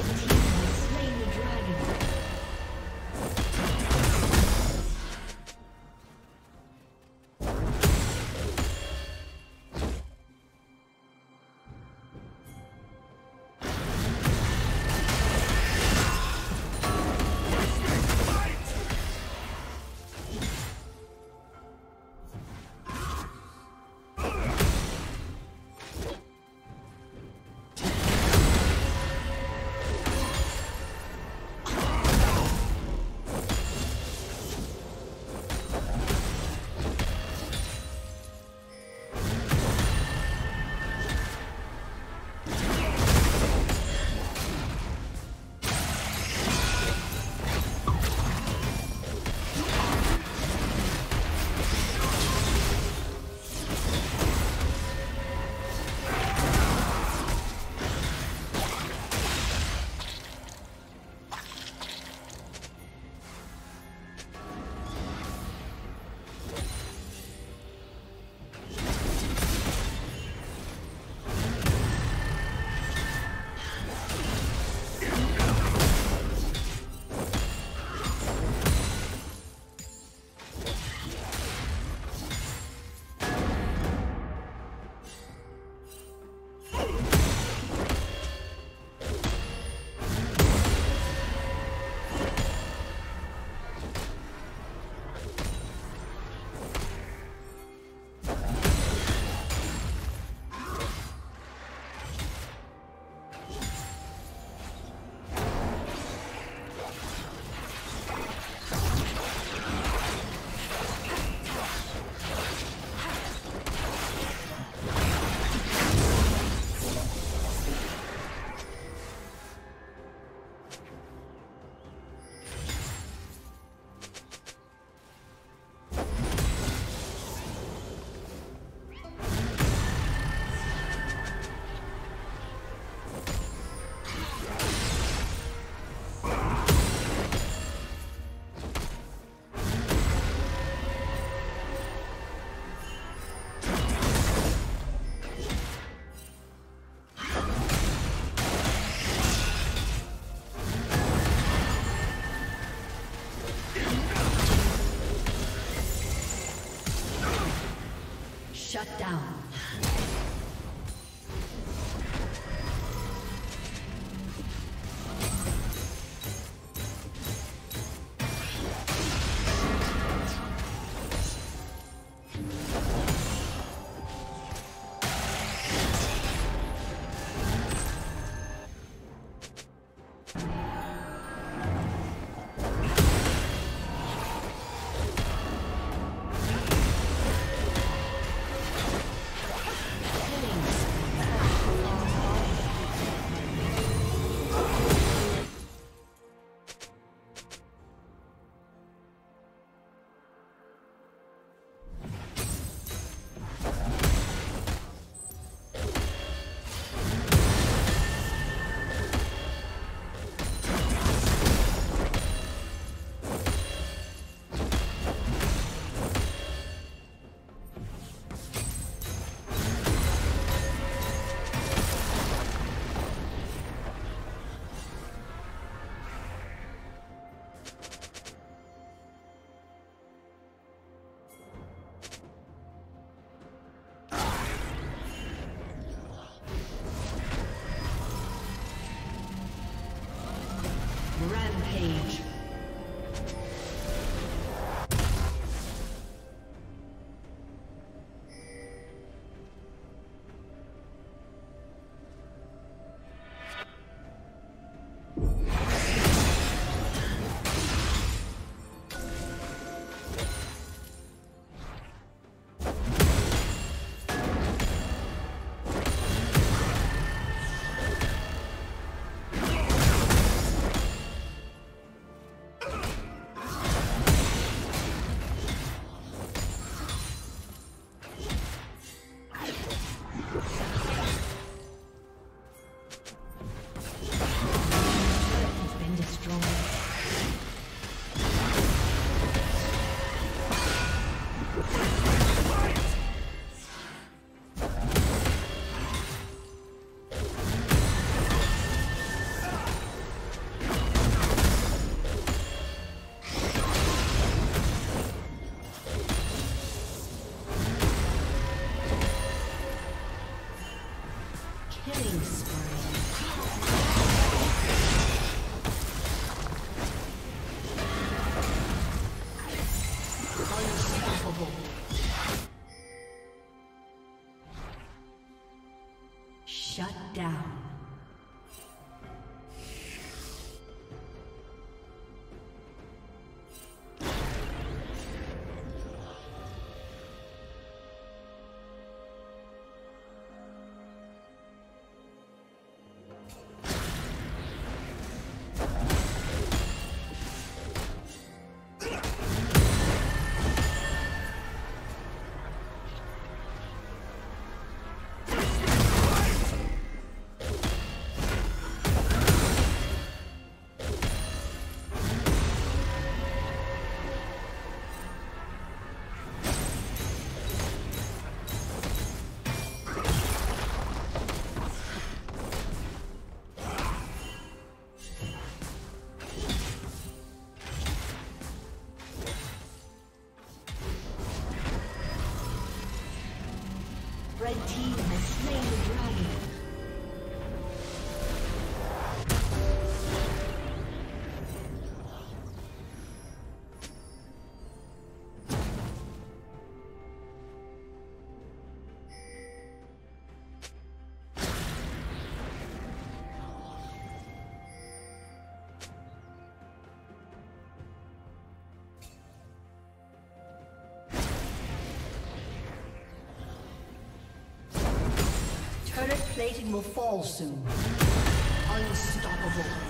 Shut team plating will fall soon. Unstoppable.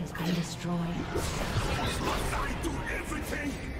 Has been destroyed. Must I do everything?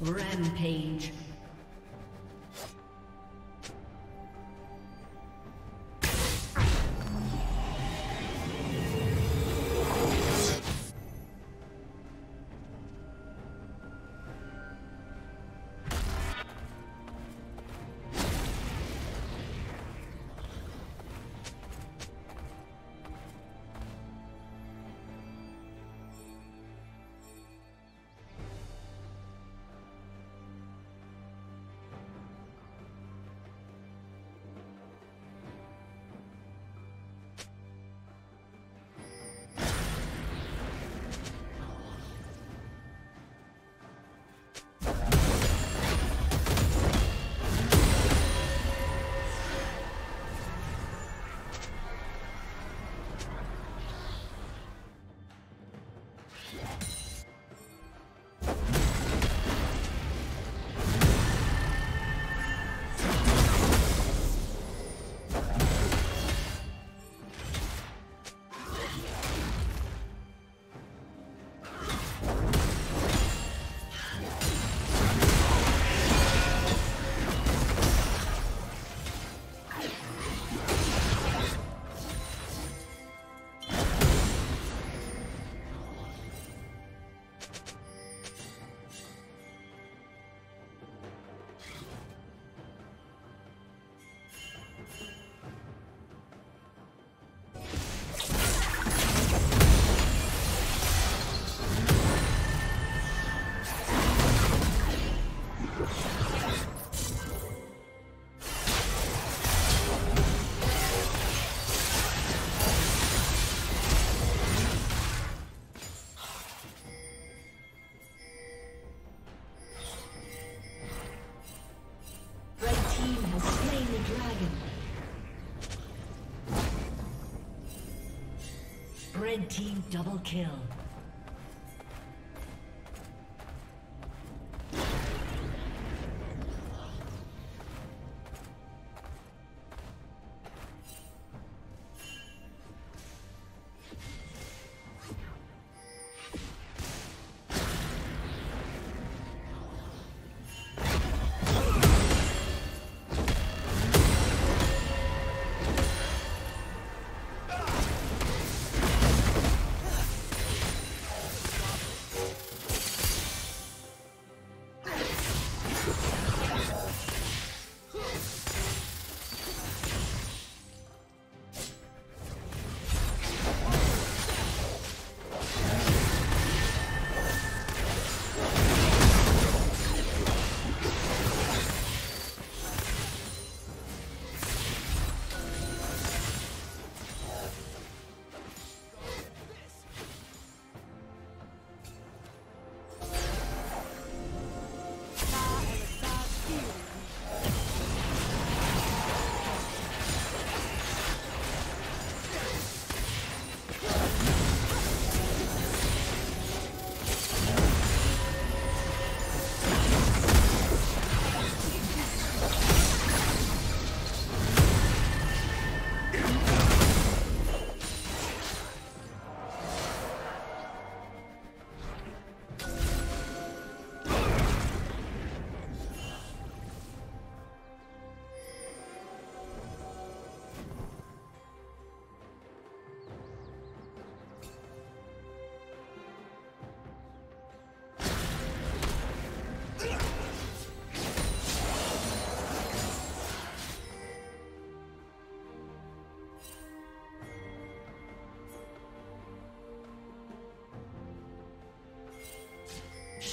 Rampage. Team double kill.